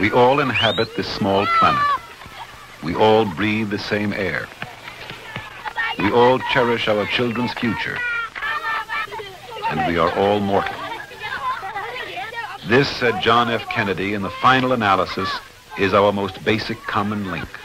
We all inhabit this small planet. We all breathe the same air. We all cherish our children's future. And we are all mortal. This, said John F. Kennedy in the final analysis, is our most basic common link.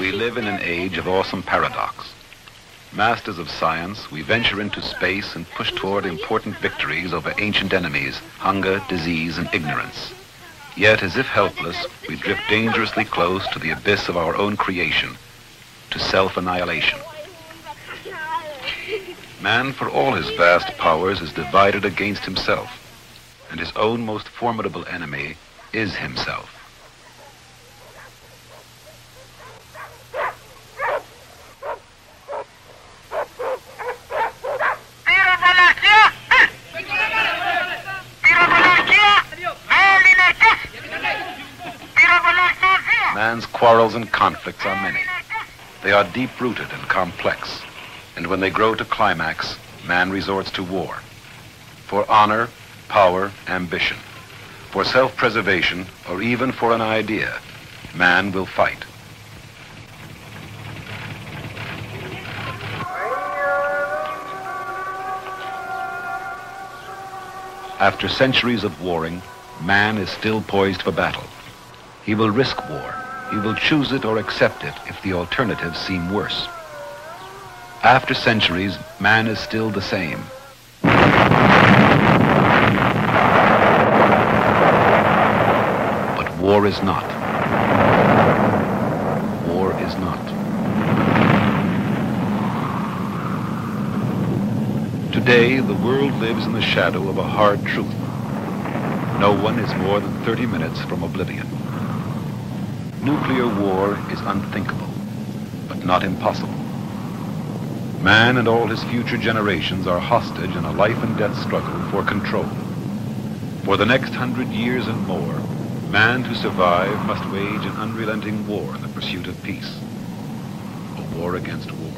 We live in an age of awesome paradox. Masters of science, we venture into space and push toward important victories over ancient enemies, hunger, disease, and ignorance. Yet, as if helpless, we drift dangerously close to the abyss of our own creation, to self-annihilation. Man, for all his vast powers, is divided against himself, and his own most formidable enemy is himself. Man's quarrels and conflicts are many. They are deep-rooted and complex. And when they grow to climax, man resorts to war. For honor, power, ambition. For self-preservation, or even for an idea, man will fight. After centuries of warring, man is still poised for battle. He will risk war. He will choose it or accept it if the alternatives seem worse. After centuries, man is still the same. War is not. War is not. Today, the world lives in the shadow of a hard truth. No one is more than 30 minutes from oblivion. Nuclear war is unthinkable, but not impossible. Man and all his future generations are hostage in a life and death struggle for control. For the next hundred years and more, man to survive must wage an unrelenting war in the pursuit of peace. A war against war.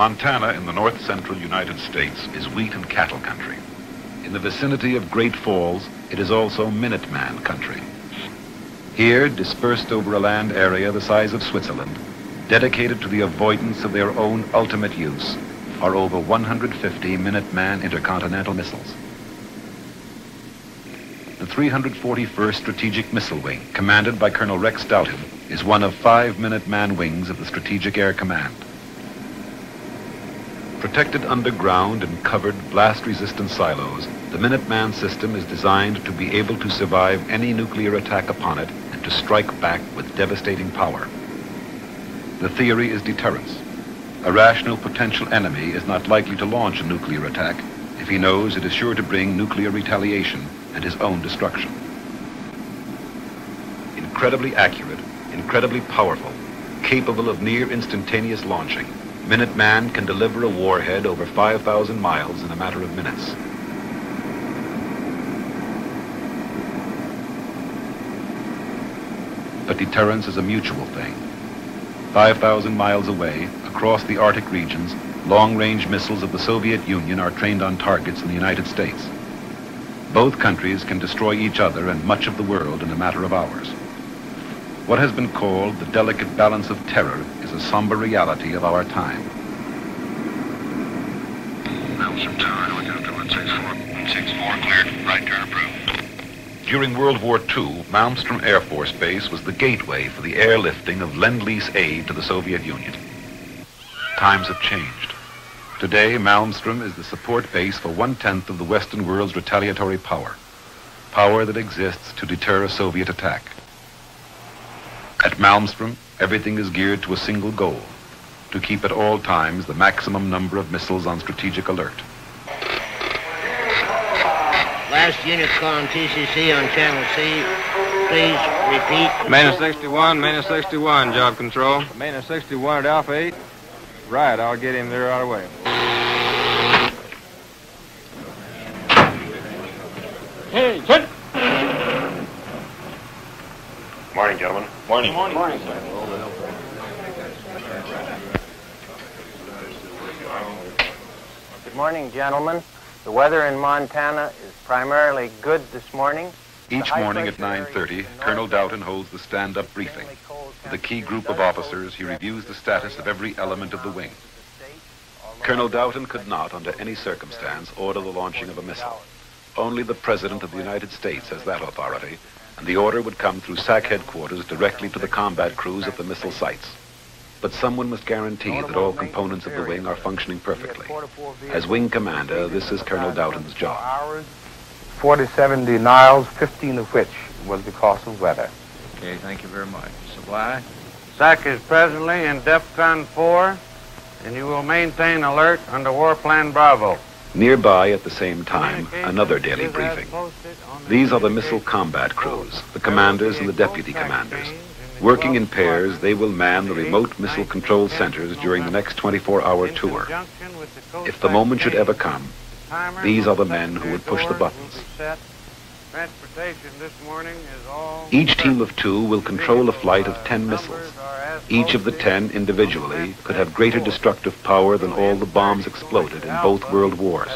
Montana in the north-central United States is wheat and cattle country. In the vicinity of Great Falls, it is also Minuteman country. Here, dispersed over a land area the size of Switzerland, dedicated to the avoidance of their own ultimate use, are over 150 Minuteman intercontinental missiles. The 341st Strategic Missile Wing, commanded by Colonel Rex Stoughton, is one of five Minuteman wings of the Strategic Air Command. Protected underground in covered blast-resistant silos, the Minuteman system is designed to be able to survive any nuclear attack upon it and to strike back with devastating power. The theory is deterrence. A rational potential enemy is not likely to launch a nuclear attack if he knows it is sure to bring nuclear retaliation and his own destruction. Incredibly accurate, incredibly powerful, capable of near instantaneous launching, Minuteman can deliver a warhead over 5,000 miles in a matter of minutes. But deterrence is a mutual thing. 5,000 miles away, across the Arctic regions, long-range missiles of the Soviet Union are trained on targets in the United States. Both countries can destroy each other and much of the world in a matter of hours. What has been called the delicate balance of terror is a somber reality of our time. Malmstrom Tower, helicopter 164. 164, cleared. Right turn approved. During World War II, Malmstrom Air Force Base was the gateway for the airlifting of Lend-Lease aid to the Soviet Union. Times have changed. Today, Malmstrom is the support base for one-tenth of the Western world's retaliatory power. Power that exists to deter a Soviet attack. At Malmstrom, everything is geared to a single goal, to keep at all times the maximum number of missiles on strategic alert. Last unit calling TCC on channel C. Please repeat. Main 61, Main 61, job control. Main 61 at Alpha 8. Right, I'll get him there right away. Gentlemen. Morning. Morning, Good morning, gentlemen. The weather in Montana is primarily good this morning. Each morning at 9.30, Colonel Doughton holds the stand-up briefing. With a key group of officers, he reviews the status of every element of the wing. Colonel Doughton could not, under any circumstance, order the launching of a missile. Only the President of the United States has that authority, and the order would come through SAC headquarters directly to the combat crews at the missile sites. But someone must guarantee that all components of the wing are functioning perfectly. As wing commander, this is Colonel Doughton's job. 47 denials, 15 of which was because of weather. Okay, thank you very much. Supply? SAC is presently in DEFCON 4, and you will maintain alert under War Plan Bravo. Nearby at the same time, another daily briefing. These are the missile combat crews, the commanders and the deputy commanders. Working in pairs, they will man the remote missile control centers during the next 24-hour tour. If the moment should ever come, these are the men who would push the buttons. Each team of two will control a flight of 10 missiles. Each of the 10 individually could have greater destructive power than all the bombs exploded in both world wars.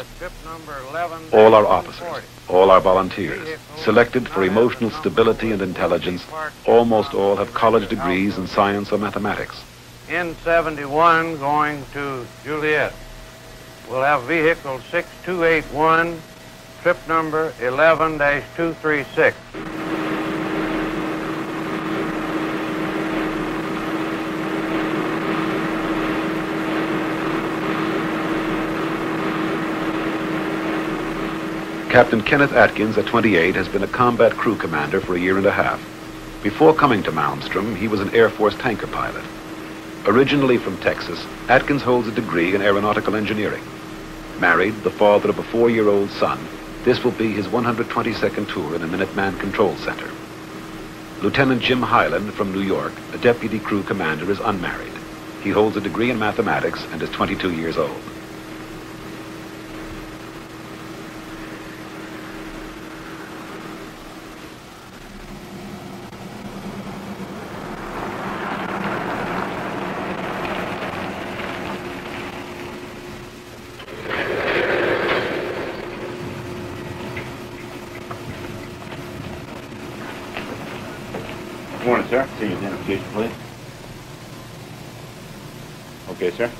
All our officers, all our volunteers, selected for emotional stability and intelligence, almost all have college degrees in science or mathematics. N71 going to Juliet. We'll have vehicle 6281, trip number 11-236. Captain Kenneth Atkins, at 28, has been a combat crew commander for a year and a half. Before coming to Malmstrom, he was an Air Force tanker pilot. Originally from Texas, Atkins holds a degree in aeronautical engineering. Married, the father of a four-year-old son, this will be his 122nd tour in a Minuteman Control Center. Lieutenant Jim Highland from New York, a deputy crew commander, is unmarried. He holds a degree in mathematics and is 22 years old. Good morning, sir. See your identification, please. Okay, sir.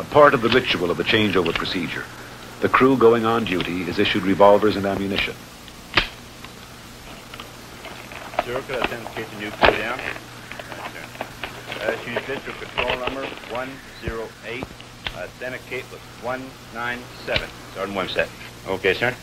A part of the ritual of the changeover procedure. The crew going on duty is issued revolvers and ammunition. Sir, could I send identification you clear down? Right, sir. Uh, That's use district control number 108. Authenticate with 197. Sergeant Wimsett. Okay, sir.